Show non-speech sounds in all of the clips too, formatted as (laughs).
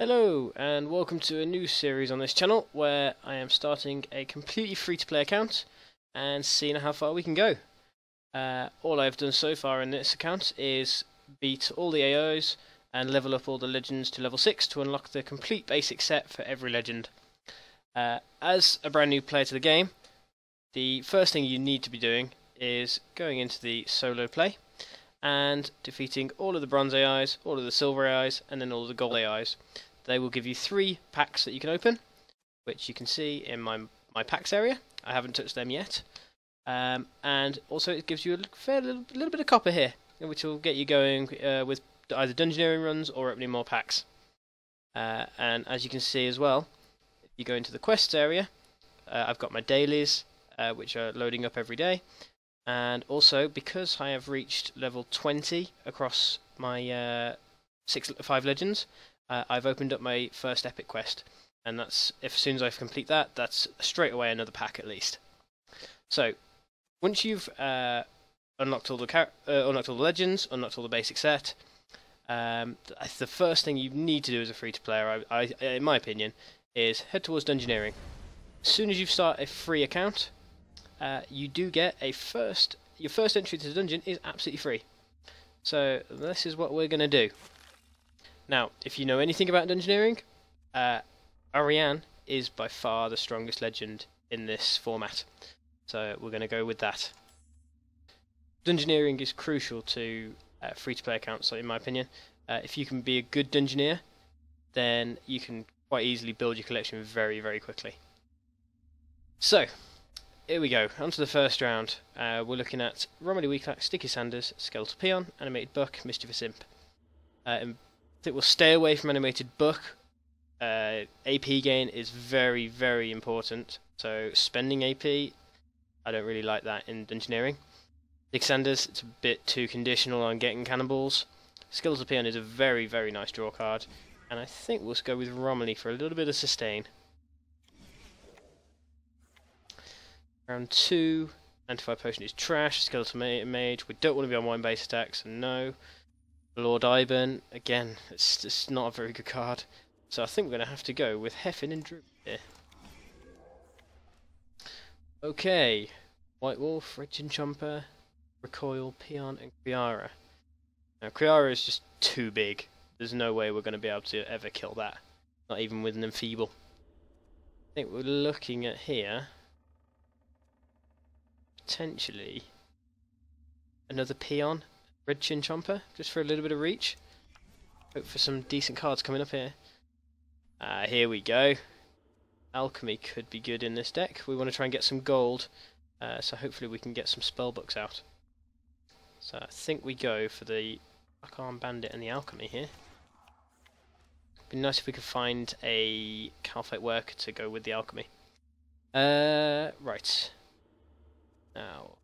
Hello and welcome to a new series on this channel where I am starting a completely free to play account and seeing how far we can go. Uh, all I've done so far in this account is beat all the AOs and level up all the legends to level 6 to unlock the complete basic set for every legend. Uh, as a brand new player to the game, the first thing you need to be doing is going into the solo play and defeating all of the bronze AIs, all of the silver AIs, and then all of the gold AIs. They will give you three packs that you can open, which you can see in my my packs area. I haven't touched them yet. Um, and also it gives you a fair little, little, bit of copper here, which will get you going uh, with either dungeoneering runs or opening more packs. Uh, and as you can see as well, if you go into the quests area, uh, I've got my dailies, uh, which are loading up every day. And also, because I have reached level 20 across my uh, six, five legends, uh, I've opened up my first epic quest, and that's if as soon as I complete that, that's straight away another pack at least. So once you've uh, unlocked all the uh, unlocked all the legends, unlocked all the basic set, um, the first thing you need to do as a free to player, I, I, in my opinion, is head towards dungeoneering. As soon as you start a free account, uh, you do get a first. Your first entry to the dungeon is absolutely free. So this is what we're going to do. Now, if you know anything about Dungeoneering, uh, Ariane is by far the strongest legend in this format. So we're going to go with that. Dungeoneering is crucial to uh, free-to-play accounts, in my opinion. Uh, if you can be a good Dungeoneer, then you can quite easily build your collection very, very quickly. So, here we go. On to the first round. Uh, we're looking at Romily Weaklax, Sticky Sanders, Skeletal Peon, Animated Buck, Mischievous Imp. Uh, it will stay away from animated book. Uh, AP gain is very, very important. So spending AP, I don't really like that in Dungeoneering. Sanders, it's a bit too conditional on getting cannonballs. Skills of Peon is a very, very nice draw card. And I think we'll go with Romily for a little bit of sustain. Round 2, Anti-Fire Potion is trash, Skeletal Mage, we don't want to be on one base attacks, so no. Lord Iban, again, it's just not a very good card. So I think we're going to have to go with Heffin and Drew here. Okay, White Wolf, Red Chinchompa, Recoil, Peon, and Kree'arra. Now, Kree'arra is just too big. There's no way we're going to be able to ever kill that. Not even with an Enfeeble. I think we're looking at here... Potentially... Another Peon Red Chinchompa, just for a little bit of reach. Hope for some decent cards coming up here. Ah, uh, here we go. Alchemy could be good in this deck. We want to try and get some gold, uh, so hopefully we can get some spellbooks out. So I think we go for the Arm Bandit and the Alchemy here. Be nice if we could find a Kalphite Worker to go with the Alchemy. Uh, right. Now,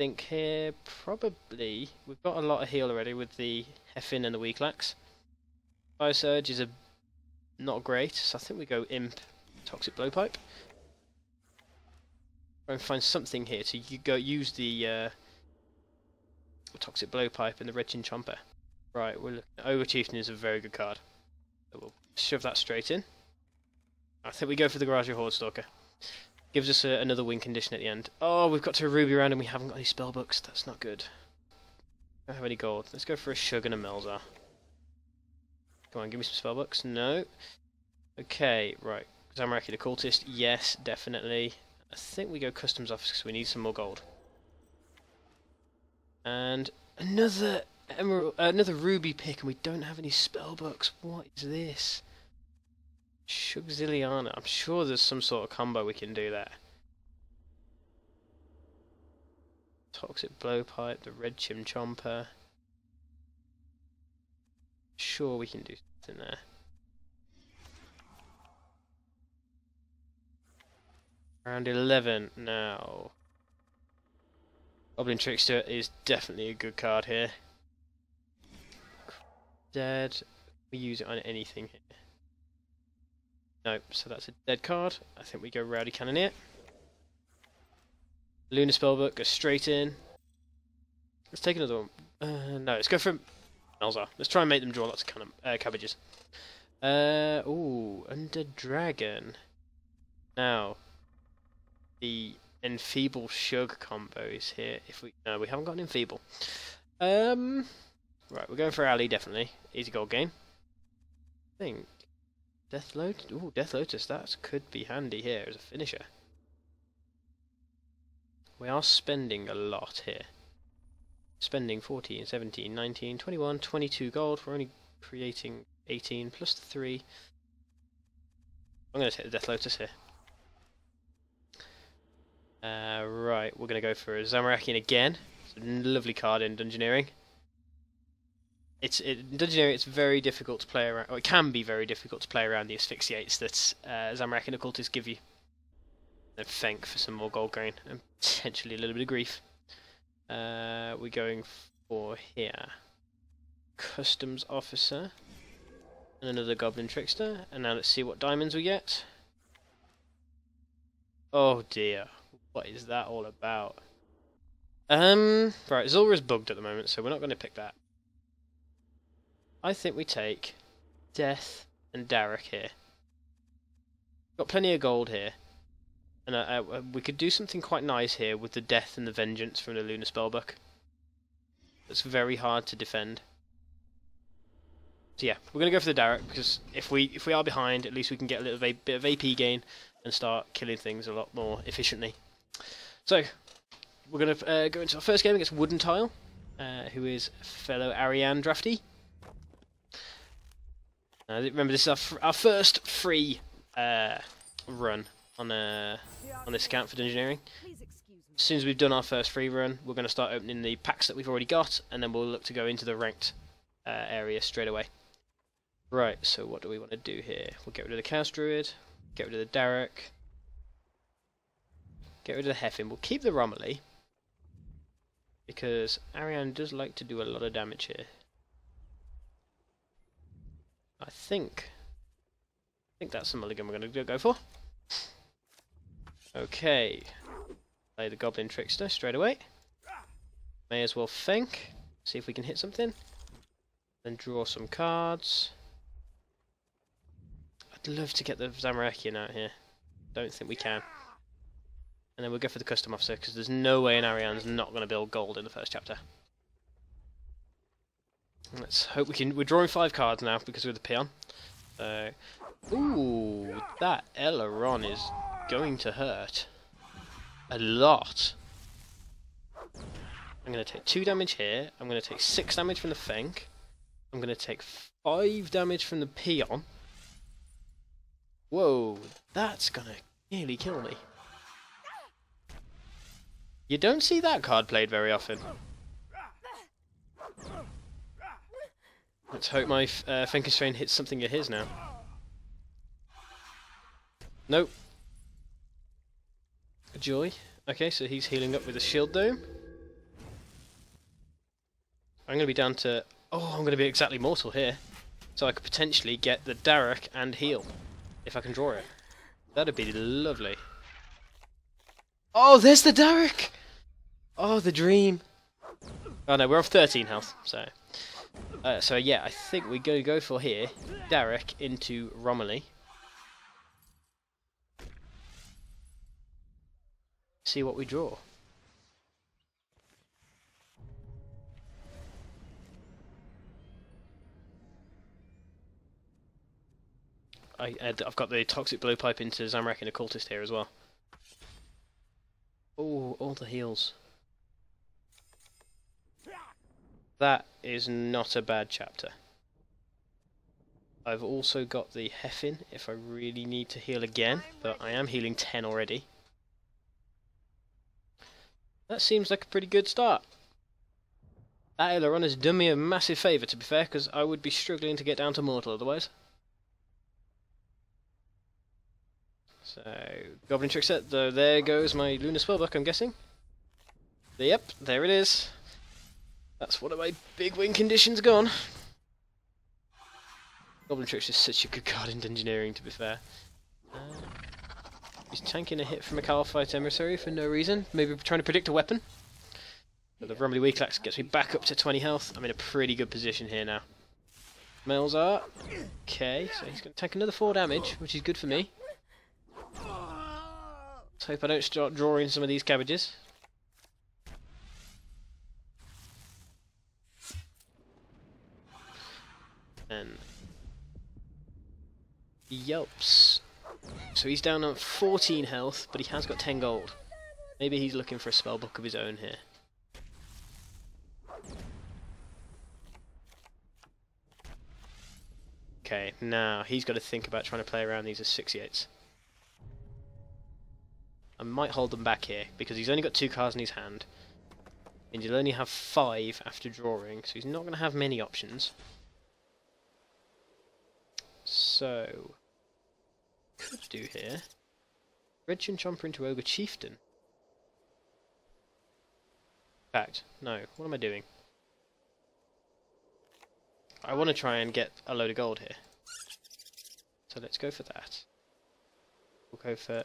think here probably we've got a lot of heal already with the Heffin and the Weaklax. Fire Surge is a not great, so I think we go Imp Toxic Blowpipe. Try and find something here to you go use the uh, Toxic Blowpipe and the Red Chinchompa. Right, we're looking Ogre Chieftain is a very good card. So we'll shove that straight in. I think we go for the Gorajo Hoardstalker. Gives us a, another win condition at the end. Oh, we've got to a ruby round and we haven't got any spell books. That's not good. I Don't have any gold. Let's go for a Shug and a Melzar. Come on, give me some spell books. No. Okay, right. Zamorak the Cultist. Yes, definitely. I think we go Customs Office because we need some more gold. And another emerald, uh, another ruby pick, and we don't have any spell books. What is this? Shugziliana. I'm sure there's some sort of combo we can do there. Toxic Blowpipe, the red Chinchompa. Sure we can do something there. Round 11 now. Goblin Trickster is definitely a good card here. Dead. We use it on anything here. Nope, so that's a dead card. I think we go Rowdy Cannoneer. Lunar Spellbook, go straight in. Let's take another one. Uh, no, let's go for Melzar. Let's try and make them draw lots of can uh, cabbages. Uh, ooh, under dragon. Now, the enfeeble shug combo is here. If we no, we haven't got an enfeeble. Um, right, we're going for Ali definitely. Easy gold game. I think Death Lotus. Ooh, Death Lotus. That could be handy here as a finisher. We are spending a lot here. Spending 14, 17, 19, 21, 22 gold. We're only creating 18 plus the 3. I'm going to take the Death Lotus here. Uh, right, we're going to go for a Zamorakian again. It's a lovely card in Dungeoneering. It's it, in Dungeoneering. It's very difficult to play around. Or it can be very difficult to play around the asphyxiates that uh, Zamorakian occultists give you. And thank for some more gold grain and potentially a little bit of grief. Uh, we're going for here. Customs officer and another goblin trickster. And now let's see what diamonds we get. Oh dear. What is that all about? Um, right, Zulrah's bugged at the moment, so we're not going to pick that. I think we take Death and Darek here. Got plenty of gold here. And uh, uh, we could do something quite nice here with the Death and the Vengeance from the Lunar Spellbook. It's very hard to defend. So yeah, we're going to go for the Darek, because if we if we are behind, at least we can get a little bit of AP gain and start killing things a lot more efficiently. So, we're going to uh, go into our first game against Wooden Tile, uh, who is fellow Ariane drafty. Uh, remember, this is our, our first free uh, run on uh, on this account for Dungeoneering. As soon as we've done our first free run, we're going to start opening the packs that we've already got, and then we'll look to go into the ranked uh, area straight away. Right, so what do we want to do here? We'll get rid of the Chaos Druid, get rid of the Darek, Get rid of the Heffin. We'll keep the Romily. Because Ariane does like to do a lot of damage here. I think... I think that's the mulligan we're going to go for. Okay. Play the Goblin Trickster straight away. May as well think. See if we can hit something. Then draw some cards. I'd love to get the Zamorakian out here. Don't think we can. And then we'll go for the custom officer, because there's no way an Ariane's not going to build gold in the first chapter. Let's hope we can... We're drawing five cards now, because we're the peon. So... Ooh, that Aileron is going to hurt. A lot. I'm going to take two damage here. I'm going to take six damage from the Fenk. I'm going to take five damage from the peon. Whoa, that's going to nearly kill me. You don't see that card played very often. Let's hope my uh, Fenkenstrain hits something of his now. Nope. Joy. Okay, so he's healing up with a shield dome. I'm going to be down to... Oh, I'm going to be exactly mortal here. So I could potentially get the Darek and heal. If I can draw it. That'd be lovely. Oh, there's the Darek! Oh, the dream. Oh no, we're off 13 health, so... Uh, so yeah, I think we're going to go for here, Darek into Romily. See what we draw. I, I've got the toxic blowpipe into Zamorakian Occultist here as well. Oh, all the heals. That is not a bad chapter. I've also got the Heffin if I really need to heal again, but I am healing 10 already. That seems like a pretty good start. That Aileron has done me a massive favour, to be fair, because I would be struggling to get down to mortal otherwise. So, Goblin Trickster, though there goes my Lunar Spellbook, I'm guessing. Yep, there it is. That's one of my big win conditions gone. Goblin Tricks is such a good card in Dungeoneering, to be fair. Uh, he's tanking a hit from a Kalphite Emissary for no reason. Maybe trying to predict a weapon. But the Romily Weaklax gets me back up to 20 health. I'm in a pretty good position here now. Melzar. Okay, so he's going to take another 4 damage, which is good for me. Let's hope I don't start drawing some of these cabbages. And yelps. So he's down on 14 health, but he has got 10 gold. Maybe he's looking for a spell book of his own here. Okay, now he's got to think about trying to play around these asphyxiates. I might hold them back here, because he's only got two cards in his hand. And you'll only have five after drawing, so he's not going to have many options. So, could do here. Red Chinchompa into Ogre Chieftain. In fact, no, what am I doing? I want to try and get a load of gold here. So let's go for that. We'll go for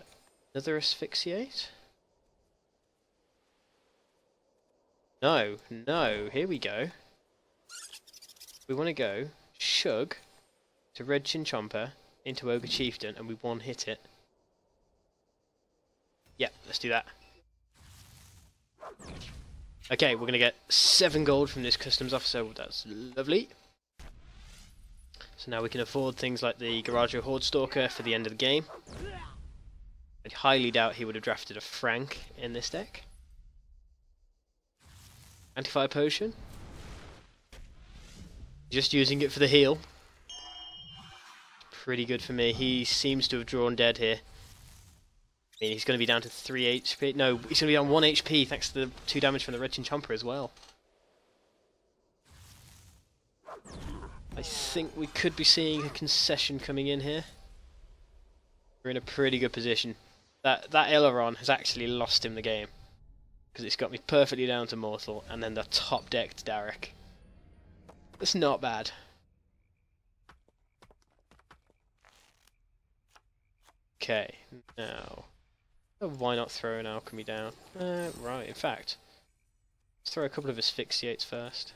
another asphyxiate. No, no, here we go. We want to go Shug to Red Chinchompa into Ogre Chieftain and we one hit it. Yep, let's do that. Okay, we're to get 7 gold from this customs officer, that's lovely. So now we can afford things like the Gorajo Hoardstalker for the end of the game. I highly doubt he would have drafted a Frank in this deck. Anti-fire potion. Just using it for the heal. Pretty good for me. He seems to have drawn dead here. I mean, he's going to be down to 3 HP. No, he's going to be on 1 HP thanks to the 2 damage from the Red Chomper as well. I think we could be seeing a concession coming in here. We're in a pretty good position. That that Aileron has actually lost him the game. Because it's got me perfectly down to Mortal, and then the top decked Derek. That's not bad. Okay, now... Oh, why not throw an alchemy down? Uh, right, in fact, let's throw a couple of asphyxiates first.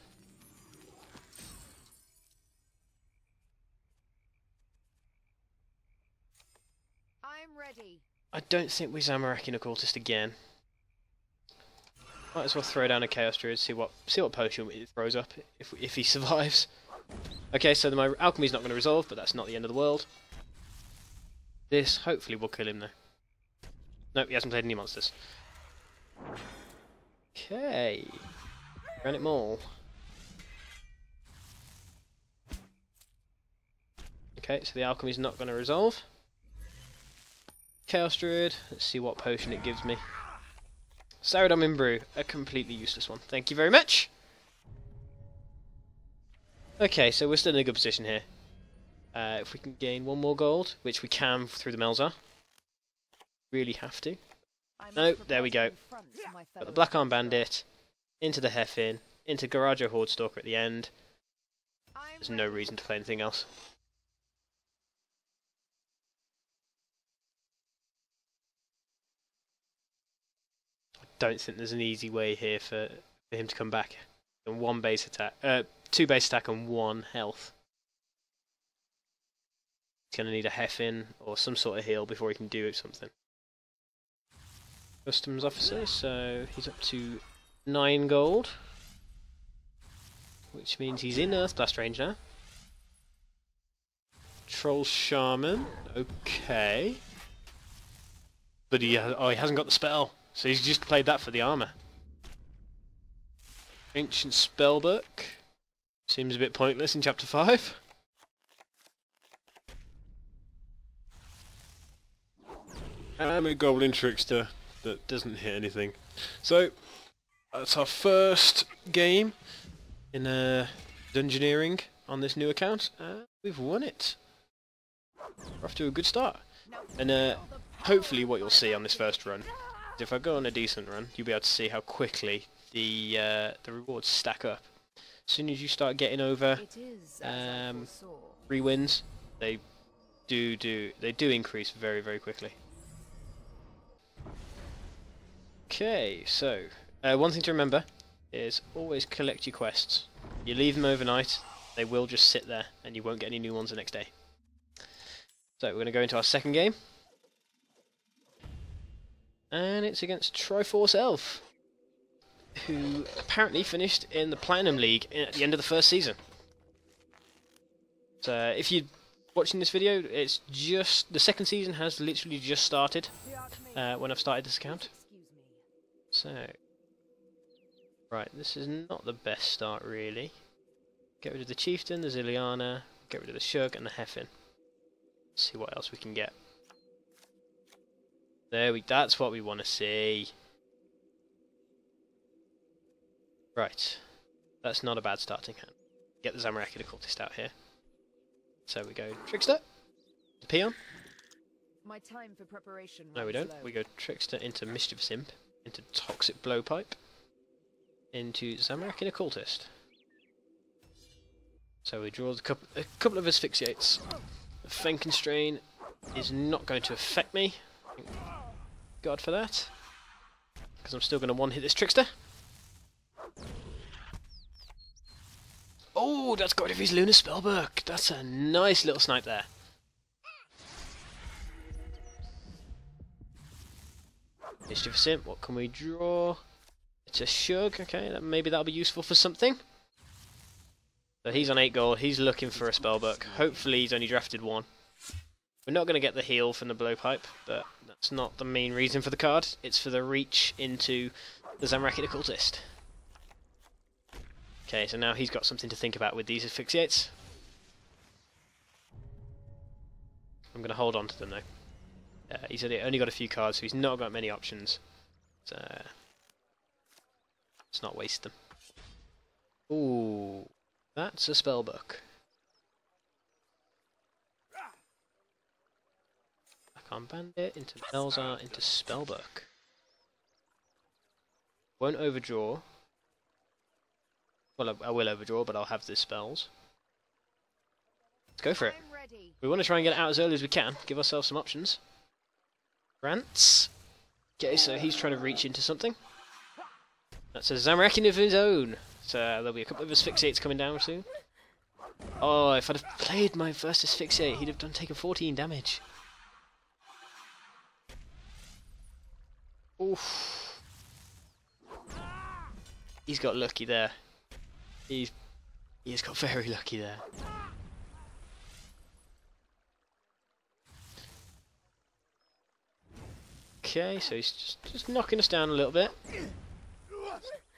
I'm ready. I don't think we Zamorakian Occultist again. Might as well throw down a Chaos Druid, see what see what potion it throws up if if he (laughs) survives. Okay, so my alchemy's not going to resolve, but that's not the end of the world. This hopefully will kill him though. Nope, he hasn't played any monsters. Okay. Granite Maul. Okay, so the alchemy's not going to resolve. Chaos Druid, let's see what potion it gives me. Saradomin Imbrue, a completely useless one. Thank you very much! Okay, so we're still in a good position here. Uh, if we can gain one more gold, which we can through the Melzar. Really have to. No, there we go. Got the Black Arm Bandit, into the Heffin, into Gorajo Hoardstalker at the end. There's no reason to play anything else. I don't think there's an easy way here for, for him to come back. And one base attack, uh, two base attack and one health. He's going to need a Heffin or some sort of heal before he can do something. Customs officer, so he's up to 9 gold. Which means he's in Earthblast range now. Troll Shaman, okay. But he, oh, he hasn't got the spell, so he's just played that for the armour. Ancient Spellbook, seems a bit pointless in Chapter 5. I'm a Goblin Trickster that doesn't hit anything. So, that's our first game in uh, Dungeoneering on this new account. Uh, we've won it. We're off to a good start. And uh, hopefully what you'll see on this first run, is if I go on a decent run, you'll be able to see how quickly the uh, the rewards stack up. As soon as you start getting over um, three wins, they do do they do increase very very quickly. Okay, so uh, one thing to remember is always collect your quests. You leave them overnight, They will just sit there, and you won't get any new ones the next day. So we're going to go into our second game. And it's against Triforce Elf, who apparently finished in the Platinum League at the end of the first season. So if you're watching this video, it's just the second season has literally just started uh, when I've started this account. So, right, this is not the best start really. Get rid of the Chieftain, the Zilyana, get rid of the Shug and the Heffin. See what else we can get. There we. That's what we want to see. Right, that's not a bad starting hand. Get the Zamorak the cultist out here. So we go Trickster, Peon. My time for preparation. No, we don't. low. We go Trickster into Mischievous Imp, into Toxic Blowpipe, into Zamorakian Occultist. So we draw the coup a couple of asphyxiates. The Fenkenstrain is not going to affect me. Thank God for that. Because I'm still going to one-hit this Trickster. Oh, that's got rid of his Lunar Spellbook. That's a nice little snipe there. Imp, what can we draw? It's a Shug, okay, that, maybe that'll be useful for something. So he's on 8 gold, he's looking for a spellbook. Hopefully he's only drafted one. We're not going to get the heal from the blowpipe, but that's not the main reason for the card. It's for the reach into the Zamorak the Cultist. Okay, so now he's got something to think about with these asphyxiates. I'm going to hold on to them though. Uh, he's only got a few cards, so he's not got many options. So, let's not waste them. Ooh, that's a spellbook. Icon Bandit into Melzar into spellbook. Won't overdraw. Well, I, I will overdraw, but I'll have the spells. Let's go for it. We want to try and get it out as early as we can. Give ourselves some options. Rants. Okay, so he's trying to reach into something. That's a Zamorakian of his own. So uh, there'll be a couple of asphyxiates coming down soon. Oh, if I'd have played my first asphyxiate, he'd have done taken 14 damage. Oof. He's got lucky there. He's he's got (laughs) very lucky there. Okay, so he's just, just knocking us down a little bit.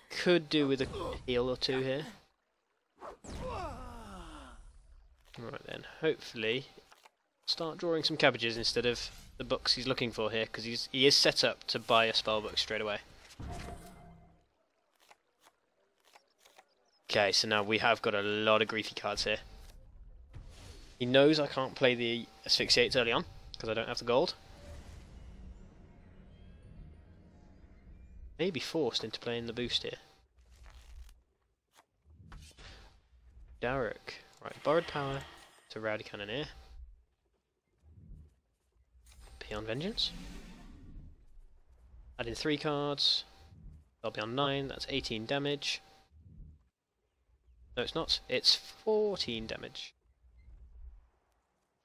Could do with a heal or two here. Right then, hopefully start drawing some cabbages instead of the books he's looking for here, because he's he is set up to buy a spell book straight away. Okay, so now we have got a lot of griefy cards here. He knows I can't play the asphyxiates early on, because I don't have the gold. May be forced into playing the boost here. Derek. Right, borrowed power to Rowdy Cannoneer. Peon Vengeance. Add in three cards. They'll be on nine, that's 18 damage. No, it's not. It's 14 damage.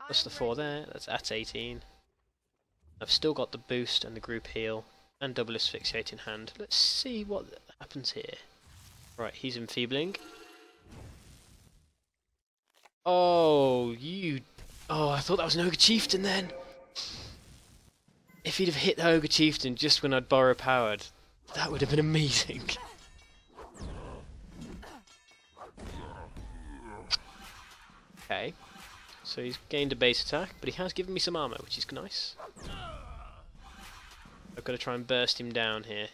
Plus the four there, that's at 18. I've still got the boost and the group heal and double asphyxiate in hand. Let's see what happens here. Right, he's enfeebling. Oh, you... Oh, I thought that was an Ogre Chieftain then! If he'd have hit the Ogre Chieftain just when I'd borrow powered, that would have been amazing. (laughs) Okay, so he's gained a base attack, but he has given me some armor, which is nice. I've got to try and burst him down here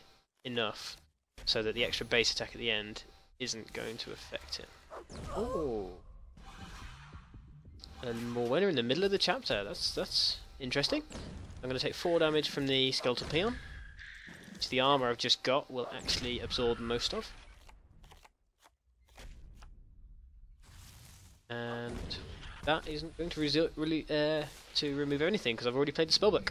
enough so that the extra base attack at the end isn't going to affect him. Oh, and Morwenna in the middle of the chapter. That's that's interesting. I'm going to take four damage from the skeletal peon, which the armor I've just got will actually absorb most of. And that isn't going to really uh, to remove anything because I've already played the spellbook.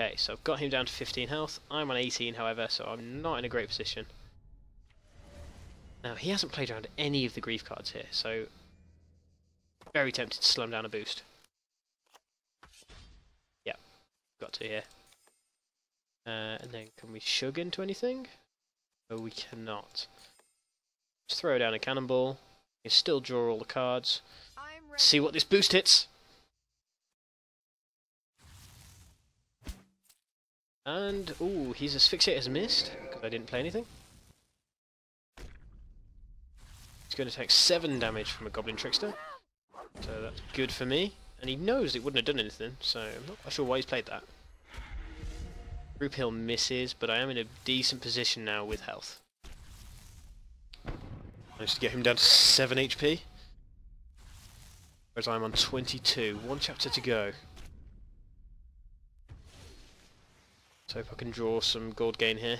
Okay, so I've got him down to 15 health. I'm on 18, however, so I'm not in a great position. Now, he hasn't played around any of the grief cards here, so very tempted to slow him down a boost. Yep, got to here. Uh, and then can we shug into anything? Oh, we cannot. Just throw down a cannonball. You still draw all the cards. See what this boost hits. And, ooh, his asphyxiate has missed, because I didn't play anything. He's going to take 7 damage from a Goblin Trickster. So that's good for me. And he knows it wouldn't have done anything, so I'm not quite sure why he's played that. Group Hill misses, but I am in a decent position now with health. Managed to get him down to 7 HP. Whereas I'm on 22. One chapter to go. Let's hope I can draw some gold gain here.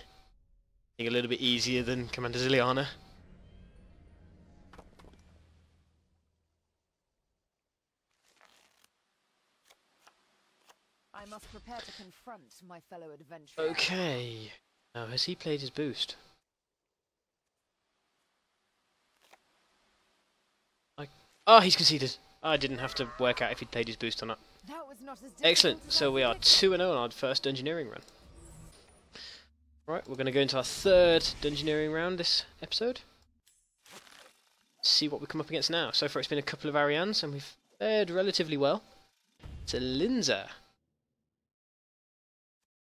Being a little bit easier than Commander Zilyana. I must prepare to confront my fellow adventurer. Okay. Now, has he played his boost? I... Oh, he's conceded. I didn't have to work out if he'd played his boost or not. That was not as Excellent. So we are thought. 2 0 on our first dungeoneering run. Right, we're going to go into our third dungeoneering round this episode. See what we come up against now. So far, it's been a couple of Arians, and we've fared relatively well. It's a Linza.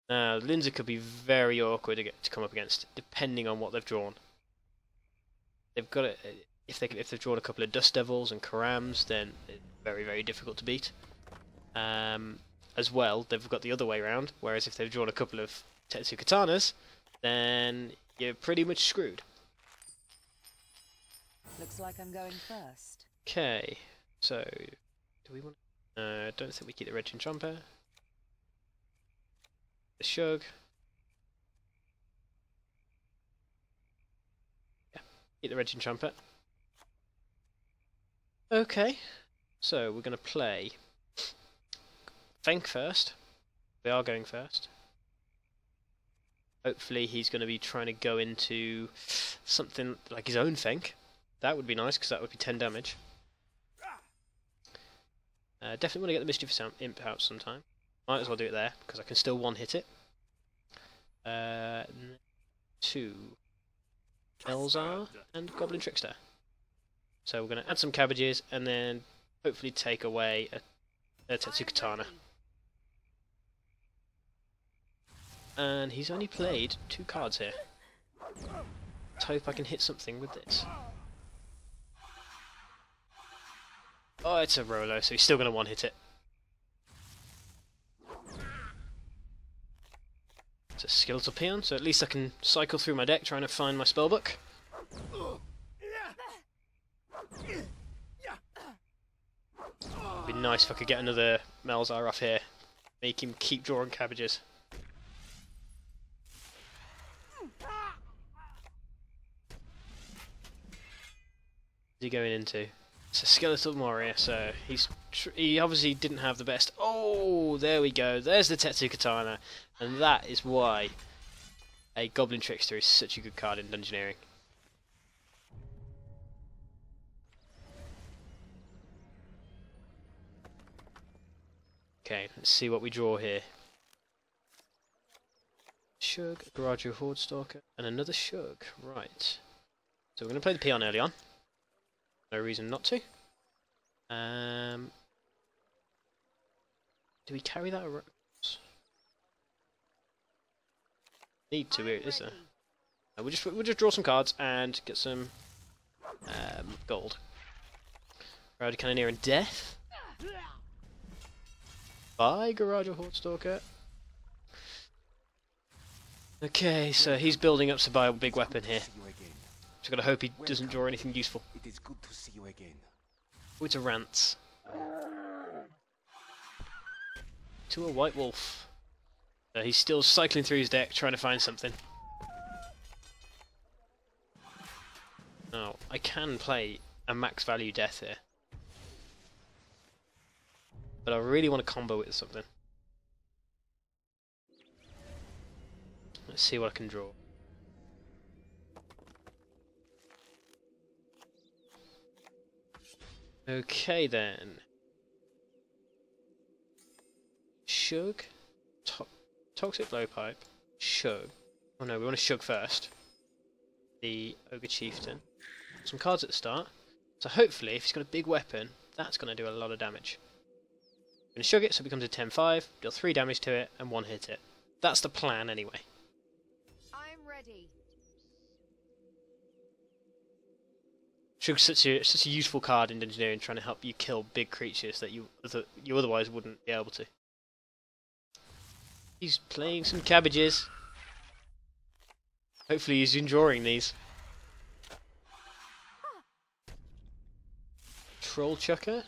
Now, Linza could be very awkward to, get, to come up against, depending on what they've drawn. They've got it. If they if they've drawn a couple of Dust Devils and Karams, then it's very very difficult to beat. Um, as well, they've got the other way around. Whereas if they've drawn a couple of Tetsu Katanas, then you're pretty much screwed. Looks like I'm going first. Okay, so do we want? Uh, I don't think we keep the Regin Trumper. The Shug. Yeah, keep the Regin Trumpet. Okay, so we're going to play Fenk first. We are going first. Hopefully he's going to be trying to go into something like his own Fenk. That would be nice, because that would be 10 damage. Uh, definitely want to get the Mischievous Am- Imp out sometime. Might as well do it there, because I can still one-hit it. Uh, two. Elzar and Goblin Trickster. So we're going to add some cabbages, and then hopefully take away a, a Tetsu Katana. And he's only played two cards here. Let's hope I can hit something with this. Oh, it's a Rolo, so he's still going to one-hit it. It's a Skeletal Peon, so at least I can cycle through my deck trying to find my spellbook. It'd be nice if I could get another Melzar off here. Make him keep drawing cabbages. He going into? It's a skeletal warrior, so he's he obviously didn't have the best. Oh, there we go. There's the Tetsu Katana, and that is why a Goblin Trickster is such a good card in Dungeoneering. Okay, let's see what we draw here. Shug, Gorajo Hoardstalker, and another Shug. Right. So we're going to play the Peon early on. No reason not to. Um, do we carry that across? Need to, I'm is there? ready. Uh, we'll just we'll just draw some cards and get some um, gold. Rowdy Cannoneer and Death. Bye, Garage of Hordstalker. Okay, so he's building up to buy a big weapon here. See you again. Just gotta hope he doesn't draw anything useful. It is good to see you again. Oh, it's a Rants. To a White Wolf. Uh, he's still cycling through his deck trying to find something. Now, I can play a max value death here. But I really want to combo it with something. Let's see what I can draw. Okay then. Shug, to- toxic blowpipe, Shug. Oh no, we want to Shug first. The ogre chieftain. Some cards at the start. So hopefully, if he's got a big weapon, that's going to do a lot of damage. Going to Shug it so it becomes a 10-5, deal 3 damage to it, and 1 hit it. That's the plan anyway. Such a such a useful card in Dungeoneering, trying to help you kill big creatures that you that you otherwise wouldn't be able to. He's playing some cabbages. Hopefully, he's enjoying these. Troll chucker.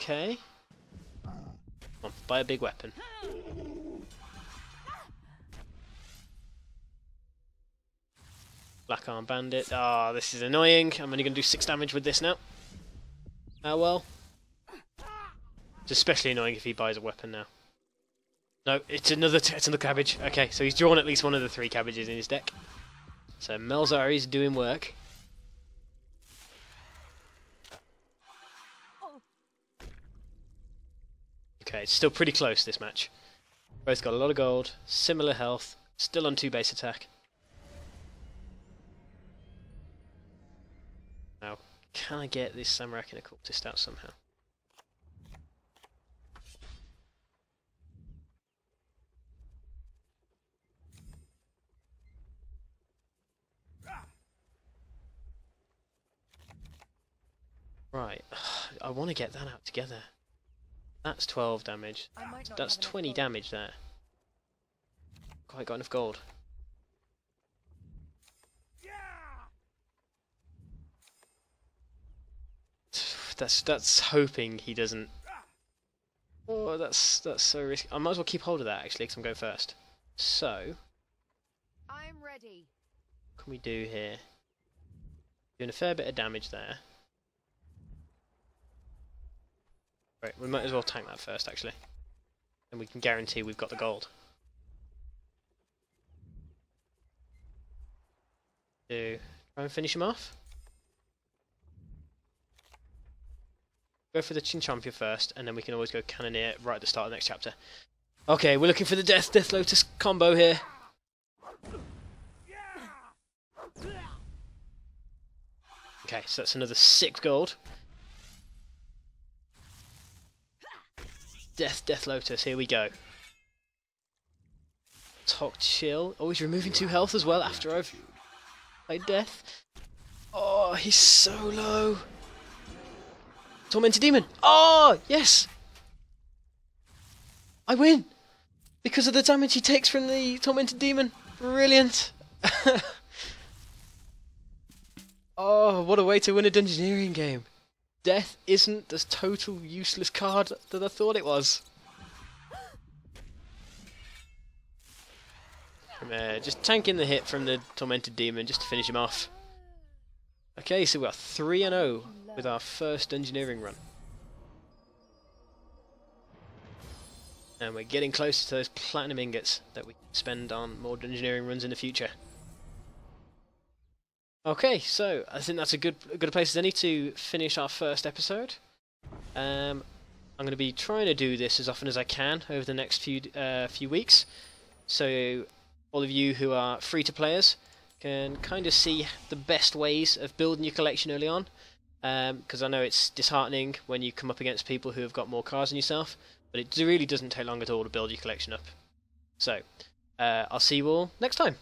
Okay. Come on, buy a big weapon. Black Arm Bandit. Ah, this is annoying. I'm only going to do 6 damage with this now. Ah well. It's especially annoying if he buys a weapon now. No, it's another it's another cabbage. Okay, so he's drawn at least one of the three cabbages in his deck. So Melzar is doing work. Okay, it's still pretty close this match. Both got a lot of gold, similar health, still on 2 base attack. Can I get this Samurai and occultist out somehow? Right, (sighs) I want to get that out together. That's 12 damage. I might not That's 20 damage there. Quite got enough gold. That's that's hoping he doesn't. Oh, that's that's so risky. I might as well keep hold of that actually, because I'm going first. So, I'm ready. what can we do here? Doing a fair bit of damage there. Right, we might as well tank that first actually. And we can guarantee we've got the gold. Do try and finish him off. Go for the Chinchampion first, and then we can always go Cannoneer right at the start of the next chapter. Okay, we're looking for the Death Death Lotus combo here. Okay, so that's another six gold. Death Death Lotus, here we go. Talk chill. Oh, he's removing two health as well after I've played Death. Oh, he's so low. Tormented Demon. Oh, yes. I win. Because of the damage he takes from the Tormented Demon. Brilliant. (laughs) oh, what a way to win a Dungeoneering game. Death isn't this total useless card that I thought it was. Uh, just tanking the hit from the Tormented Demon just to finish him off. Okay, so we are 3 and 0 with our first dungeoneering run. And we're getting closer to those platinum ingots that we can spend on more dungeoneering runs in the future. Okay, so I think that's a good good place as any to finish our first episode. Um, I'm going to be trying to do this as often as I can over the next few uh, few weeks. So all of you who are free to players can kind of see the best ways of building your collection early on. Because I know it's disheartening when you come up against people who have got more cars than yourself, but it really doesn't take long at all to build your collection up. So, uh, I'll see you all next time.